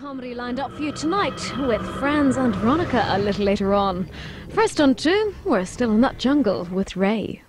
comedy lined up for you tonight with Franz and Veronica a little later on. First on two, we're still in that jungle with Ray.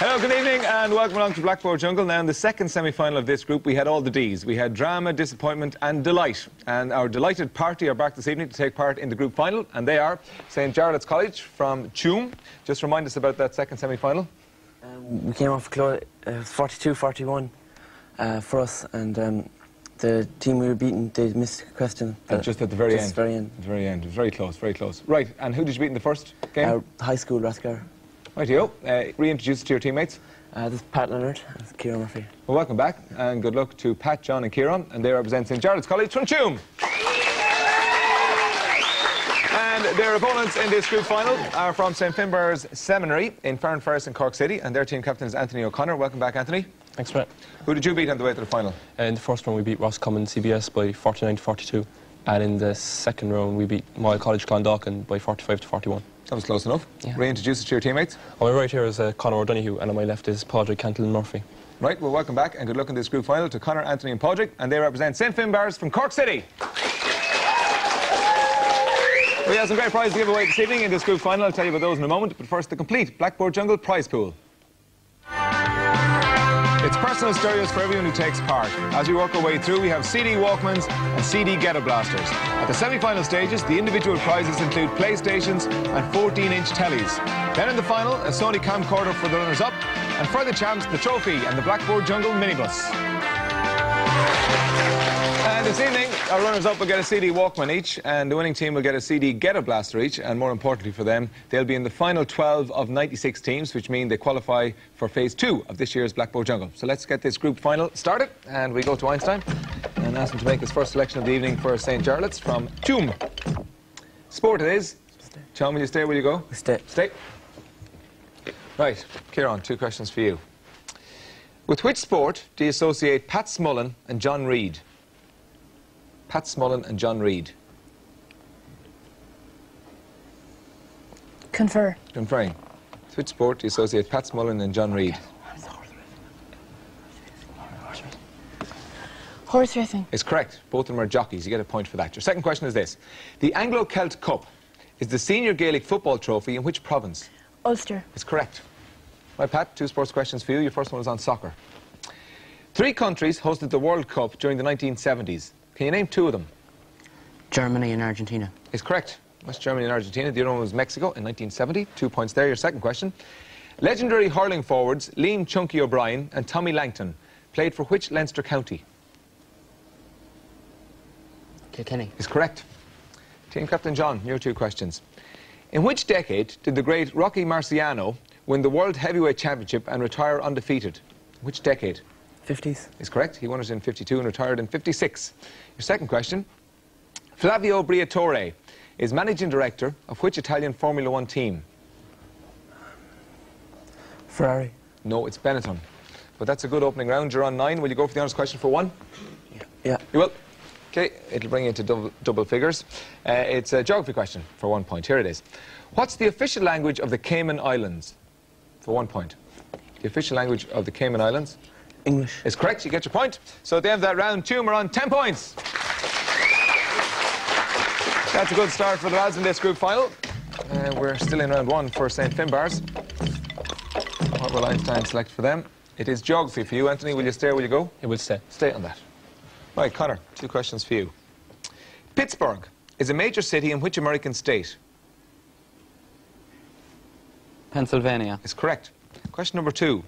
Hello, good evening, and welcome along to Blackboard Jungle. Now, in the second semi-final of this group, we had all the Ds. We had drama, disappointment, and delight. And our delighted party are back this evening to take part in the group final, and they are St. Jarlath's College from Tuam. Just remind us about that second semi-final. Um, we came off uh, 42-41 uh, for us, and um, the team we were beating, they missed a question. Uh, just at the very just end. very end. At the very end. Very close, very close. Right, and who did you beat in the first game? Uh, high school Rathgar. Rightio. Uh, reintroduce to your teammates. Uh, this is Pat Leonard and Kieran Murphy. Well, welcome back, and good luck to Pat, John, and Kieran, and they represent St. Jarlath's College from Tuam. And their opponents in this group final are from St. Finbarr's Seminary in Farranferris in Cork City, and their team captain is Anthony O'Connor. Welcome back, Anthony. Thanks, Brett. Who did you beat on the way to the final? Uh, in the first round, we beat Roscommon CBS by 49 to 42. And in the second round, we beat Moyle College Clondalkin by 45 to 41. That was close enough. Yeah. Reintroduce us to your teammates. On my right here is uh, Conor O'Donoghue, and on my left is Padraig Cantillon Murphy. Right, well, welcome back, and good luck in this group final to Conor, Anthony, and Padraig, and they represent St. Finbarr's from Cork City. We have some great prizes to give away this evening in this group final. I'll tell you about those in a moment, but first, the complete Blackboard Jungle prize pool. It's personal stereos for everyone who takes part. As we work our way through, we have CD Walkmans and CD Ghetto Blasters. At the semi-final stages, the individual prizes include PlayStations and 14-inch tellies. Then in the final, a Sony camcorder for the runners-up, and for the champs, the trophy and the Blackboard Jungle minibus. This evening, our runners-up will get a CD Walkman each, and the winning team will get a CD Ghetto Blaster each, and more importantly for them, they'll be in the final 12 of 96 teams, which mean they qualify for phase two of this year's Blackboard Jungle. So let's get this group final started, and we go to Einstein and ask him to make his first selection of the evening for St. Jarlath's from Tuam. Sport it is. John, will you stay? Will you go? Stay. Stay. Right, Kieran, two questions for you. With which sport do you associate Pat Smullen and John Reid? Pat Smullen and John Reid. Confer. Conferring. With which sport you associate Pat Smullen and John Reid? Horse racing. It's correct. Both of them are jockeys. You get a point for that. Your second question is this. The Anglo-Celt Cup is the senior Gaelic football trophy in which province? Ulster. It's correct. Right, Pat, two sports questions for you. Your first one is on soccer. Three countries hosted the World Cup during the 1970s. Can you name two of them? Germany and Argentina. Is correct. West Germany and Argentina. The other one was Mexico in 1970. Two points there. Your second question. Legendary hurling forwards Liam Chunky O'Brien and Tommy Langton played for which Leinster county? Kilkenny. Is correct. Team Captain John, your two questions. In which decade did the great Rocky Marciano win the World Heavyweight Championship and retire undefeated? Which decade? 50s. Is correct. He won it in 52 and retired in 56. Your second question. Flavio Briatore is managing director of which Italian Formula One team? Ferrari. No, it's Benetton. But that's a good opening round. You're on nine. Will you go for the honest question for one? Yeah. You will. Okay, it'll bring you into double, double figures. Uh, it's a geography question for one point. Here it is. What's the official language of the Cayman Islands? For one point. The official language of the Cayman Islands English. is correct. You get your point. So at the end of that round, two are on 10 points. That's a good start for the lads in this group final. Uh, we're still in round one for St. Finbarr's. What will Einstein select for them? It is geography for you, Anthony. Will you stay or will you go? It will stay. Stay on that. Right, Connor, two questions for you. Pittsburgh is a major city in which American state? Pennsylvania. Is correct. Question number two.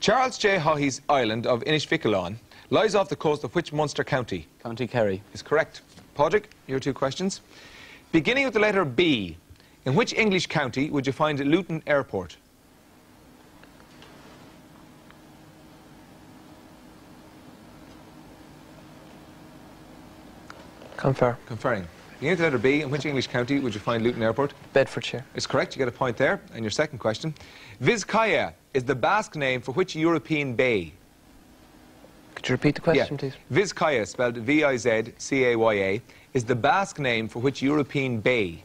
Charles J. Haughey's island of Inishvickillane lies off the coast of which Munster county? County Kerry. Is correct. Padraig, your two questions. Beginning with the letter B, in which English county would you find Luton Airport? Confer. Conferring. Beginning with the letter B, in which English county would you find Luton Airport? Bedfordshire. Is correct. You get a point there. And your second question. Vizcaya is the Basque name for which European bay? Could you repeat the question, please? Vizcaya, spelled V-I-Z-C-A-Y-A, is the Basque name for which European bay?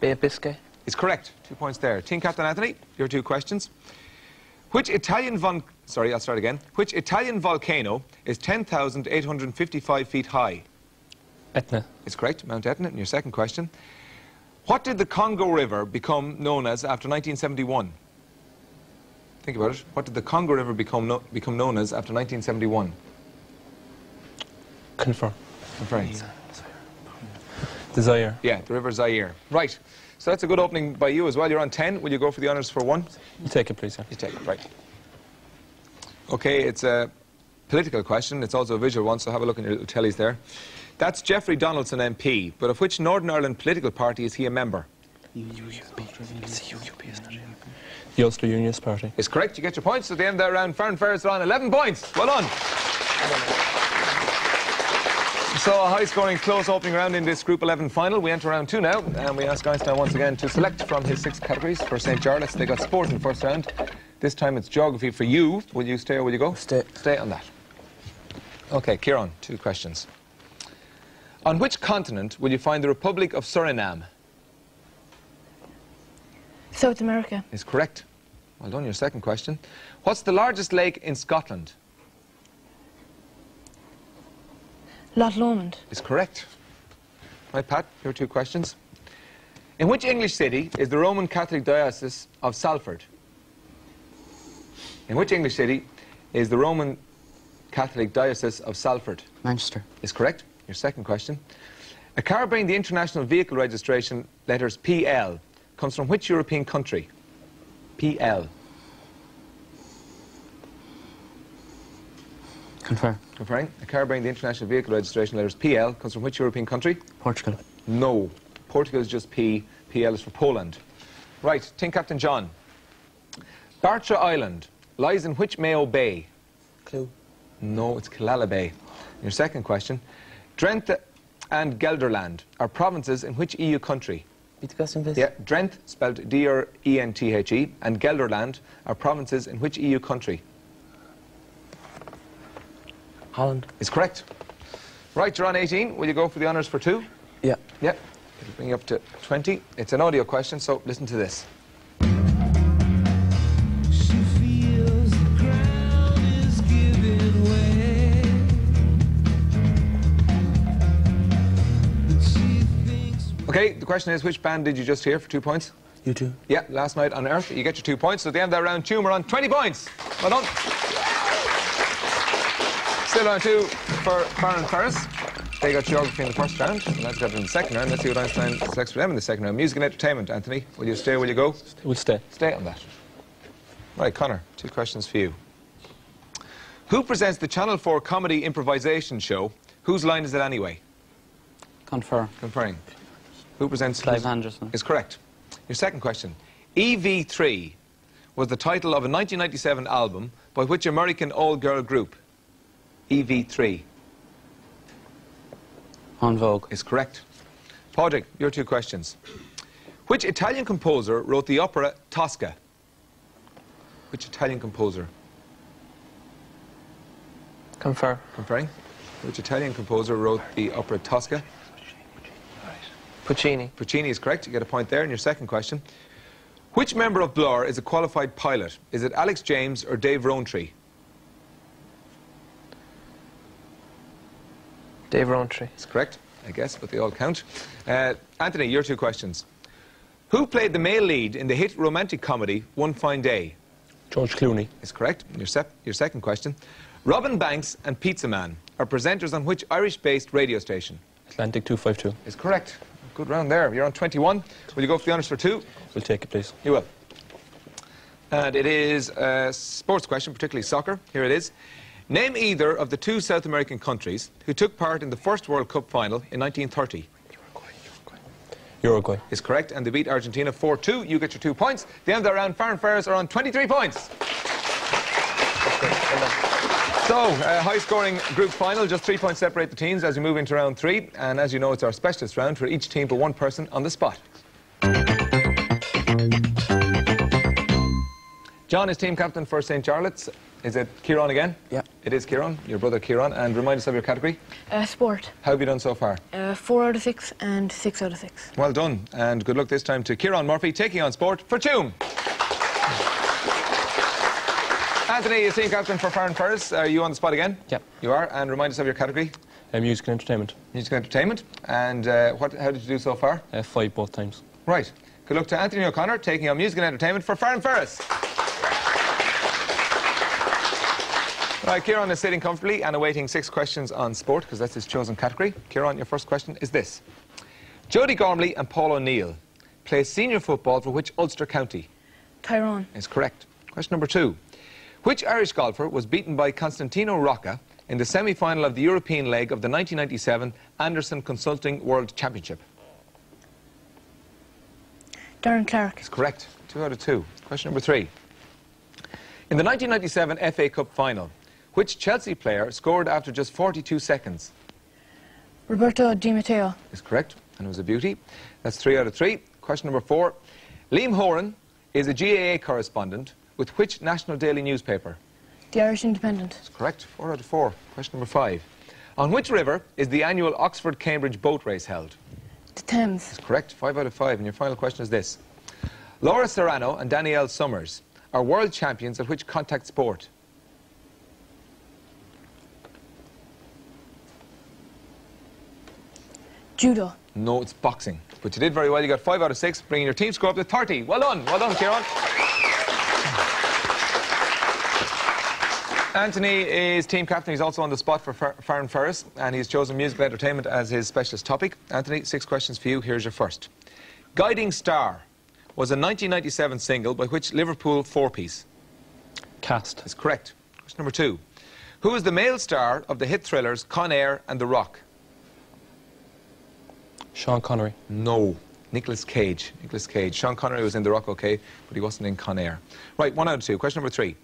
Bay of Biscay. Is correct. Two points there. Team Captain Anthony, your two questions. Which Italian von... Sorry, I'll start again. Which Italian volcano is 10,855 feet high? Etna. Is correct. Mount Etna. And your second question. What did the Congo River become known as after 1971? Think about it. What did the Congo River become, no, become known as after 1971? Confer. Right. Desire. Yeah, the River Zaire. Right. So that's a good opening by you as well. You're on 10. Will you go for the honours for one? You take it, please, yeah. You take it, right. Okay, it's a political question. It's also a visual one, so have a look in your little tellies there. That's Jeffrey Donaldson MP, but of which Northern Ireland political party is he a member? The Ulster Unionist Party. Is correct. You get your points at the end there round. Farranferris are on 11 points. Well done. So a high-scoring, close opening round in this Group 11 final. We enter round two now, and we ask Einstein once again to select from his six categories. For St. Jarlath's, they got sport in the first round. This time it's geography for you. Will you stay or will you go? Stay. Stay on that. Okay, Kieran, two questions. On which continent will you find the Republic of Suriname? South America. Is correct. Well done. Your second question. What's the largest lake in Scotland? Loch Lomond. Is correct. Right, Pat, your two questions. In which English city is the Roman Catholic Diocese of Salford? In which English city is the Roman Catholic Diocese of Salford? Manchester. Is correct. Your second question. A car bearing the International Vehicle Registration letters PL comes from which European country? PL. Confer. Conferring. A car bearing the International Vehicle Registration letters PL comes from which European country? Portugal. No. Portugal is just P. PL is for Poland. Right, Team Captain John. Bartragh Island lies in which Mayo Bay? Clue. No, it's Killala Bay. Your second question. Drenthe and Gelderland are provinces in which EU country? Question, please. Yeah, Drenthe, spelled D-R-E-N-T-H-E, E, and Gelderland are provinces in which EU country? Holland. Is correct. Right, you're on 18. Will you go for the honours for two? Yeah. Yeah. It'll bring you up to 20. It's an audio question, so listen to this. Okay, the question is, which band did you just hear for two points? U2. Yeah, last night on Earth. You get your two points. So at the end of that round two, we're on 20 points. Well done. Still on two for Farranferris. They got geography in the first round. And that's got in the second round. Let's see what Einstein selects for them in the second round. Music and entertainment, Anthony. Will you stay? Will you go? We'll stay. Stay on that. Right, Connor, two questions for you. Who presents the Channel 4 comedy improvisation show? Whose line is it anyway? Confer. Conferring. Who presents Clive whose- Anderson. Is correct. Your second question. EV3 was the title of a 1997 album by which American all-girl group? EV3 En Vogue. is correct. Padraig, your two questions. Which Italian composer wrote the opera Tosca? Which Italian composer? Confer. Conferring. Which Italian composer wrote the opera Tosca? Puccini. Puccini is correct. You get a point there. in your second question. Which member of Blur is a qualified pilot? Is it Alex James or Dave Rowntree? Dave Rowntree. That's correct, I guess, but they all count. Uh, Anthony, your two questions. Who played the male lead in the hit romantic comedy One Fine Day? George Clooney. Is correct. Your, sep- your second question. Robin Banks and Pizza Man are presenters on which Irish-based radio station? Atlantic 252. Is correct. Good round there. You're on 21. Will you go for the honours for two? We'll take it, please. You will. And it is a sports question, particularly soccer. Here it is. Name either of the two South American countries who took part in the first World Cup final in 1930. Uruguay. Uruguay is correct, and they beat Argentina 4-2. You get your two points. The end of the round, Farranferris are on 23 points. Well done. So, uh, high-scoring group final, just three points separate the teams as we move into round three. And as you know, it's our specialist round for each team put one person on the spot. John is team captain for St. Jarlath's. Is it Kieran again? Yeah. It is Kieran, your brother Kieran. And remind us of your category. Uh, sport. How have you done so far? Uh, four out of six and six out of six. Well done, and good luck this time to Kieran Murphy, taking on sport for Tuam. Anthony is team captain for Farranferris. Are you on the spot again? Yep. You are, and remind us of your category. Uh, music and entertainment. Music and entertainment. And uh, what, how did you do so far? Uh, five both times. Right. Good luck to Anthony O'Connor, taking on music and entertainment for Farranferris. Right, Kieran is sitting comfortably and awaiting six questions on sport, because that's his chosen category. Kieran, your first question is this. Jody Gormley and Paul O'Neill play senior football for which Ulster county? Tyrone. is correct. Question number two. Which Irish golfer was beaten by Constantino Rocca in the semi-final of the European leg of the 1997 Andersen Consulting World Championship? Darren Clarke. Is correct. Two out of two. Question number three. In the 1997 FA Cup final, which Chelsea player scored after just 42 seconds? Roberto Di Matteo. Is correct, and it was a beauty. That's three out of three. Question number four. Liam Horan is a GAA correspondent with which national daily newspaper? The Irish Independent. That's correct. Four out of four. Question number five. On which river is the annual Oxford-Cambridge boat race held? The Thames. That's correct. Five out of five. And your final question is this. Laura Serrano and Danielle Summers are world champions at which contact sport? Judo. No, it's boxing. But you did very well. You got five out of six, bringing your team score up to 30. Well done. Well done, Kieran. Anthony is team captain. He's also on the spot for Far- Farranferris, and he's chosen musical entertainment as his specialist topic. Anthony, six questions for you. Here's your first. Guiding Star was a 1997 single by which Liverpool four-piece? Cast. That's correct. Question number two. Who is the male star of the hit thrillers Con Air and The Rock? Sean Connery. No. Nicolas Cage. Nicolas Cage. Sean Connery was in The Rock, okay, but he wasn't in Con Air. Right, one out of two. Question number three.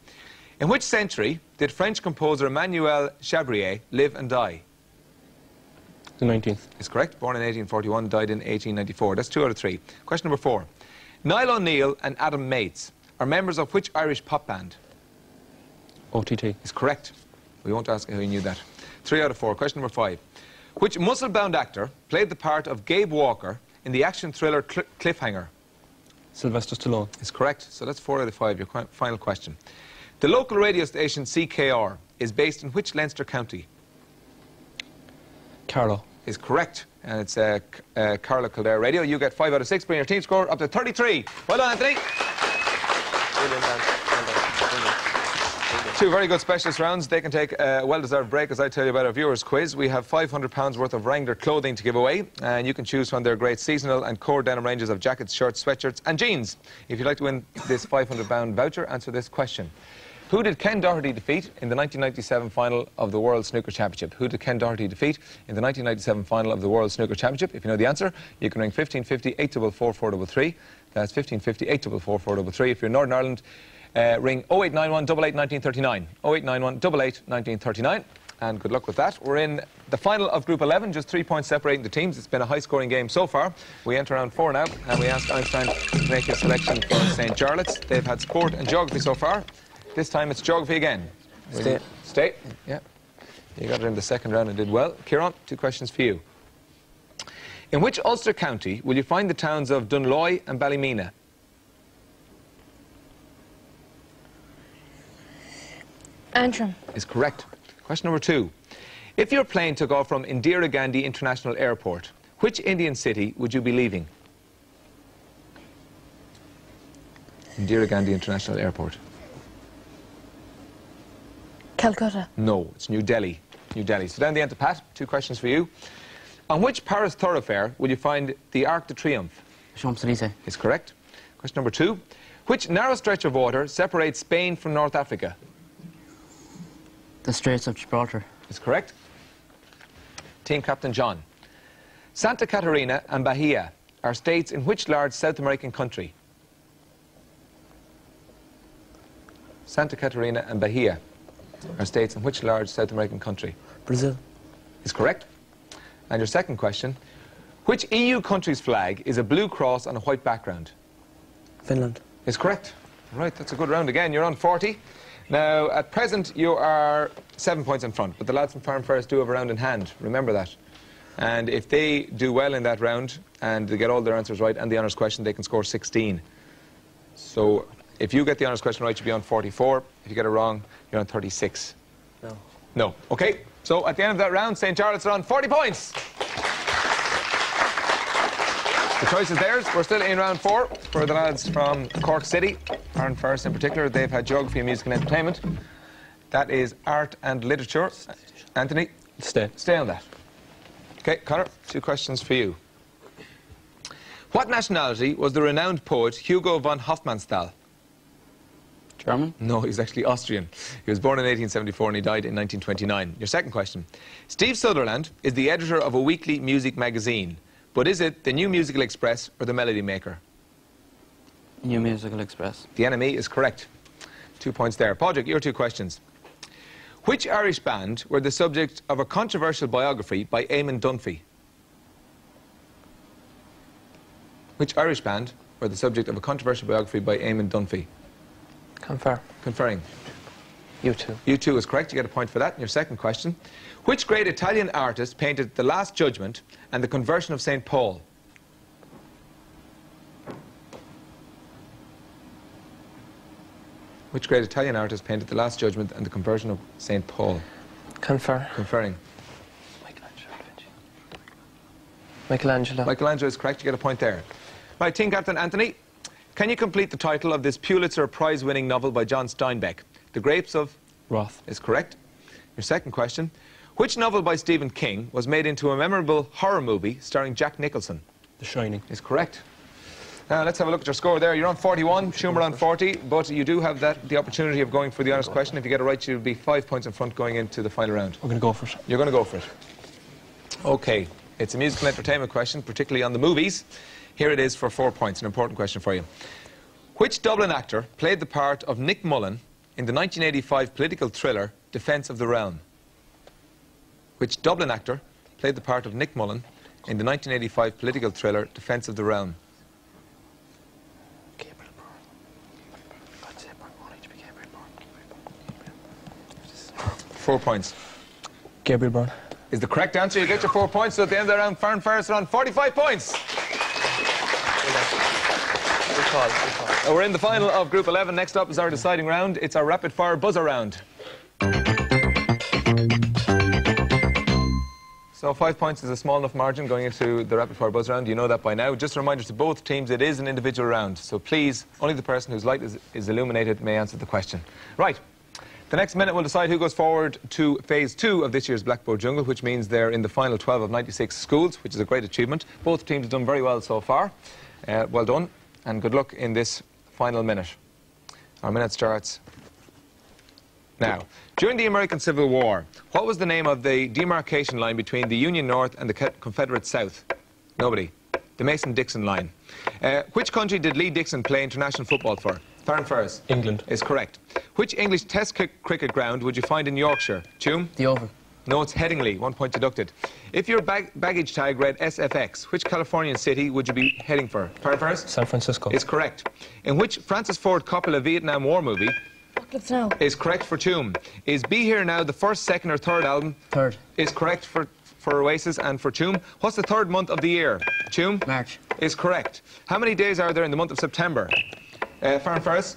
In which century did French composer Emmanuel Chabrier live and die? The 19th. Is correct. Born in 1841, died in 1894. That's two out of three. Question number four. Niall O'Neill and Adam Mates are members of which Irish pop band? OTT. Is correct. We won't ask how you knew that. Three out of four. Question number five. Which muscle-bound actor played the part of Gabe Walker in the action thriller Cl- Cliffhanger? Sylvester Stallone. Is correct. So that's four out of five. Your final question. The local radio station CKR is based in which Leinster county? Carlow. Is correct. And it's uh, uh, Carlow Kildare Radio. You get five out of six, bring your team score up to 33. Well done, Anthony. Two very good specialist rounds. They can take a well-deserved break as I tell you about our viewers' quiz. We have £500 worth of Wrangler clothing to give away, and you can choose from their great seasonal and core denim ranges of jackets, shirts, sweatshirts, and jeans. If you'd like to win this £500 voucher, answer this question. Who did Ken Doherty defeat in the 1997 final of the World Snooker Championship? Who did Ken Doherty defeat in the 1997 final of the World Snooker Championship? If you know the answer, you can ring 1550 844 433. That's 1550 844 433. If you're in Northern Ireland, uh, ring 0891 88 1939. 0891 88 1939. And good luck with that. We're in the final of Group 11, just three points separating the teams. It's been a high-scoring game so far. We enter round four now, and we ask Einstein to make his selection for St. Jarlath's. They've had sport and geography so far. This time it's geography again. State. State, you- Stay. Yeah. You got it in the second round and did well. Kieran, two questions for you. In which Ulster county will you find the towns of Dunloy and Ballymena? Antrim. Is correct. Question number two. If your plane took off from Indira Gandhi International Airport, which Indian city would you be leaving? Indira Gandhi International Airport. Calcutta. No, it's New Delhi. New Delhi. So down the end to Pat, two questions for you. On which Paris thoroughfare will you find the Arc de Triomphe? Champs-Élysées. Is correct. Question number two. Which narrow stretch of water separates Spain from North Africa? The Straits of Gibraltar. Is correct. Team Captain John. Santa Catarina and Bahia are states in which large South American country? Santa Catarina and Bahia. Are states in which large South American country? Brazil. Is correct. And your second question, which EU country's flag is a blue cross on a white background? Finland. Is correct. Right, that's a good round again. You're on 40. Now, at present, you are seven points in front, but the lads from Farranferris do have a round in hand. Remember that. And if they do well in that round and they get all their answers right and the honours question, they can score 16. So if you get the honours question right, you'll be on 44. If you get it wrong, you're on 36. No. No. Okay. So at the end of that round, St. Charles are on 40 points. The choice is theirs. We're still in round four for the lads from Cork City. Aaron First in particular, they've had geography, music and entertainment. That is art and literature. Anthony, Stay. stay on that. Okay, Connor, two questions for you. What nationality was the renowned poet Hugo von Hofmannsthal? German? No, he's actually Austrian. He was born in 1874 and he died in 1929. Your second question. Steve Sutherland is the editor of a weekly music magazine, but is it the New Musical Express or the Melody Maker? New Musical Express. The NME is correct. Two points there. Padraig, your two questions. Which Irish band were the subject of a controversial biography by Eamon Dunphy? Which Irish band were the subject of a controversial biography by Eamon Dunphy? Confer. Conferring. U2. You too is correct. You get a point for that. And your second question. Which great Italian artist painted The Last Judgment and the Conversion of St. Paul? Which great Italian artist painted The Last Judgment and the Conversion of St. Paul? Confer. Conferring. Michelangelo. Michelangelo. Michelangelo is correct. You get a point there. Right, team captain Anthony, can you complete the title of this Pulitzer Prize-winning novel by John Steinbeck? The Grapes of Wrath. is correct. Your second question. Which novel by Stephen King was made into a memorable horror movie starring Jack Nicholson? The Shining. Is correct. Now let's have a look at your score there. You're on 41, Schumer on 40, but you do have that the opportunity of going for the honest question. If you get it right, you'll be five points in front going into the final round. We're going to go for it. You're going to go for it. Okay, it's a musical entertainment question, particularly on the movies. Here it is for four points, an important question for you. Which Dublin actor played the part of Nick Mullen in the 1985 political thriller Defence of the Realm? Which Dublin actor played the part of Nick Mullen in the 1985 political thriller Defence of the Realm? Gabriel Byrne. God save Byrne. All each be Gabriel Byrne. Four points. Gabriel Byrne. Is the correct answer. You get your four points. So at the end of the round, Farranferris are on 45 points. Call. Good call. Uh, We're in the final of Group 11. Next up is our deciding round. It's our rapid fire buzzer round. So five points is a small enough margin going into the rapid fire buzz round. You know that by now. Just a reminder to both teams, it is an individual round. So please, only the person whose light is, is illuminated may answer the question. Right. The next minute will decide who goes forward to phase two of this year's Blackboard Jungle, which means they're in the final 12 of 96 schools, which is a great achievement. Both teams have done very well so far. Uh, well done, and good luck in this final minute. Our minute starts now. During the American Civil War, what was the name of the demarcation line between the Union North and the Confederate South? Nobody. The Mason-Dixon line. Uh, which country did Lee Dixon play international football for? Farranferris. England. Is correct. Which English Test cricket ground would you find in Yorkshire? Tuam? The Oval. No, it's Headingley. One point deducted. If your bag- baggage tag read SFX, which Californian city would you be heading for? Farranferris? San Francisco. Is correct. In which Francis Ford Coppola Vietnam War movie Apocalypse Now. is correct for Tuam. Is Be Here Now the first, second, or third album? Third. Is correct for, for Oasis and for Tuam. What's the third month of the year? Tuam? March. Is correct. How many days are there in the month of September? Uh, Farranferris?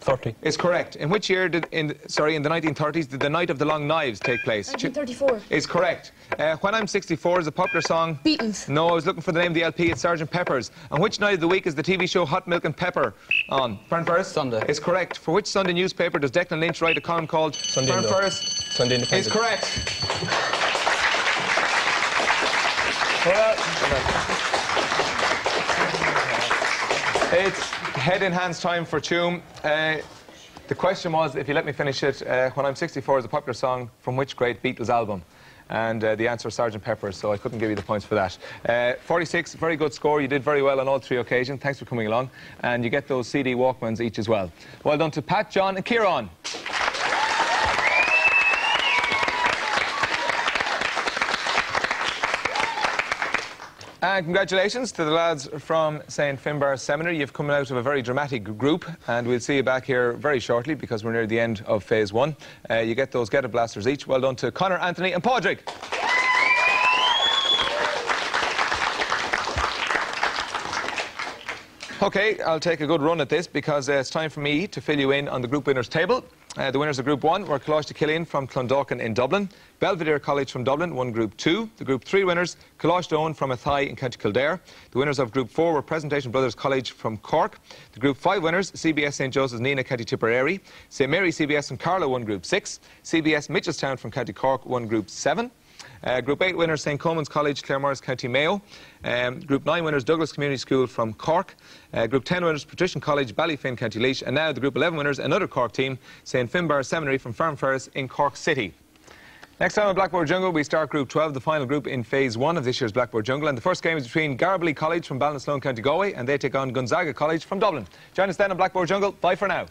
30. Is correct. In which year did, in, sorry, in the 1930s, did the Night of the Long Knives take place? Chu- 1934. is correct. Uh, when I'm 64 is a popular song. Beatles. No, I was looking for the name of the LP. It's Sgt. Pepper's. On which night of the week is the TV show Hot Milk and Pepper on? Farranferris? Sunday. Is correct. For which Sunday newspaper does Declan Lynch write a column called Sunday Farron Indo. Ferris? Sunday Independent. Is correct. Well, it's head in hands time for Tuam. Uh, the question was, if you let me finish it, uh, When I'm 64 is a popular song from which great Beatles album? And uh, the answer is Sgt. Pepper, so I couldn't give you the points for that. Uh, 46, very good score. You did very well on all three occasions. Thanks for coming along. And you get those CD Walkmans each as well. Well done to Pat, John, and Kieran. And congratulations to the lads from St. Finbarr Seminary. You've come out of a very dramatic group, and we'll see you back here very shortly because we're near the end of phase one. Uh, you get those Ghetto Blasters each. Well done to Connor, Anthony, and Padraig. Okay, I'll take a good run at this because uh, it's time for me to fill you in on the group winners table. Uh, the winners of Group 1 were Coláiste Cillian from Clondalkin in Dublin, Belvedere College from Dublin won Group 2. The Group 3 winners, Coláiste Owen from Athy in County Kildare. The winners of Group 4 were Presentation Brothers College from Cork. The Group 5 winners, CBS St Joseph's Nenagh County Tipperary. St Mary CBS from Carlow won Group 6. CBS Mitchelstown from County Cork won Group 7. Uh, group 8 winners, St Colman's College, Claremorris, County Mayo. Um, group 9 winners, Douglas Community School from Cork. Uh, group 10 winners, Patrician College, Ballyfin, County Laois. And now the Group 11 winners, another Cork team, St Finbarr Seminary from Farranferris in Cork City. Next time on Blackboard Jungle, we start Group 12, the final group in Phase 1 of this year's Blackboard Jungle. And the first game is between Garbally College from Ballinasloe, County Galway, and they take on Gonzaga College from Dublin. Join us then on Blackboard Jungle. Bye for now.